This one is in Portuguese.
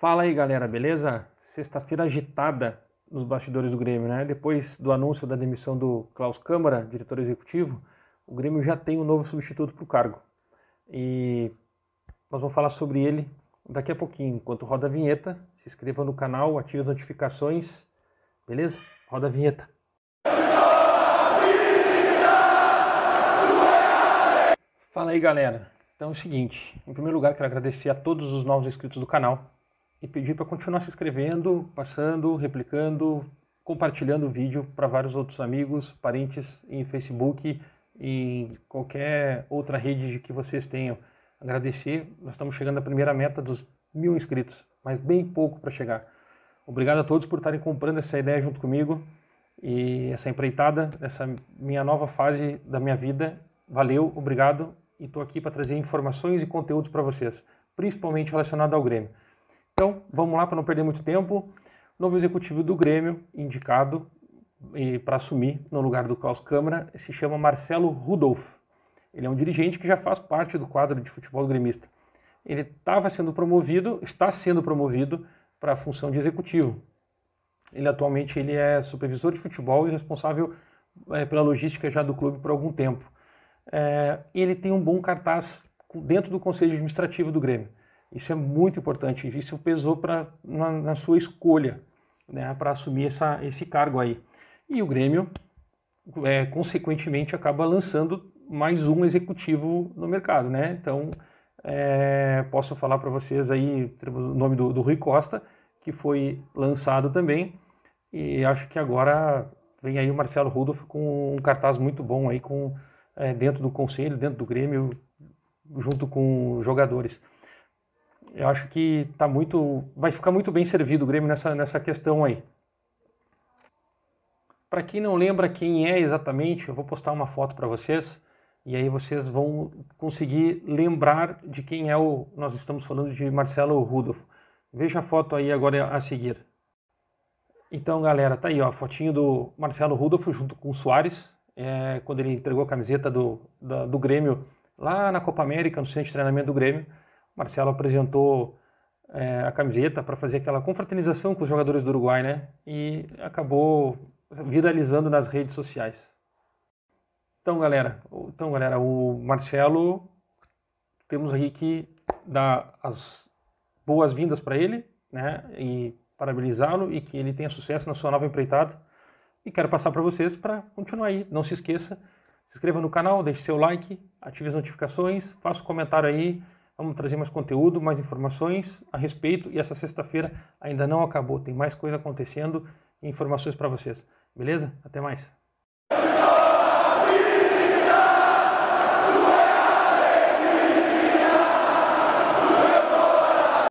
Fala aí galera, beleza? Sexta-feira agitada nos bastidores do Grêmio, né? Depois do anúncio da demissão do Klaus Câmara, diretor executivo, o Grêmio já tem um novo substituto para o cargo. E nós vamos falar sobre ele daqui a pouquinho. Enquanto roda a vinheta, se inscreva no canal, ative as notificações, beleza? Roda a vinheta. Fala aí galera, então é o seguinte, em primeiro lugar quero agradecer a todos os novos inscritos do canal e pedir para continuar se inscrevendo, passando, replicando, compartilhando o vídeo para vários outros amigos, parentes em Facebook e qualquer outra rede que vocês tenham. Agradecer, nós estamos chegando à primeira meta dos mil inscritos, mas bem pouco para chegar. Obrigado a todos por estarem comprando essa ideia junto comigo e essa empreitada, essa minha nova fase da minha vida. Valeu, obrigado e estou aqui para trazer informações e conteúdos para vocês, principalmente relacionado ao Grêmio. Então, vamos lá para não perder muito tempo. Novo executivo do Grêmio, indicado para assumir no lugar do Klaus Câmara, se chama Marcelo Rudolph. Ele é um dirigente que já faz parte do quadro de futebol gremista. Ele estava sendo promovido, está sendo promovido para a função de executivo. Ele atualmente ele é supervisor de futebol e responsável é, pela logística já do clube por algum tempo. É, ele tem um bom cartaz dentro do conselho administrativo do Grêmio. Isso é muito importante, isso pesou pra, na, na sua escolha né, para assumir essa, esse cargo aí. E o Grêmio, é, consequentemente, acaba lançando mais um executivo no mercado. Né? Então, é, posso falar para vocês aí o nome do, do Rui Costa, que foi lançado também, e acho que agora vem aí o Marcelo Rudolph com um cartaz muito bom aí com, é, dentro do conselho, dentro do Grêmio, junto com jogadores eu acho que tá muito, vai ficar muito bem servido o Grêmio nessa, nessa questão aí. Para quem não lembra quem é exatamente, eu vou postar uma foto para vocês e aí vocês vão conseguir lembrar de quem é o. Nós estamos falando de Marcelo Rudolph. Veja a foto aí agora a seguir. Então, galera, tá aí ó, a fotinho do Marcelo Rudolph junto com o Soares, é, quando ele entregou a camiseta do, da, do Grêmio lá na Copa América, no centro de treinamento do Grêmio. Marcelo apresentou é, a camiseta para fazer aquela confraternização com os jogadores do Uruguai, né? E acabou viralizando nas redes sociais. Então, galera, então, galera, o Marcelo temos aí que dar as boas-vindas para ele, né? E parabenizá-lo e que ele tenha sucesso na sua nova empreitada. E quero passar para vocês para continuar aí. Não se esqueça, se inscreva no canal, deixe seu like, ative as notificações, faça um comentário aí Vamos trazer mais conteúdo, mais informações a respeito. E essa sexta-feira ainda não acabou, tem mais coisa acontecendo e informações para vocês. Beleza? Até mais.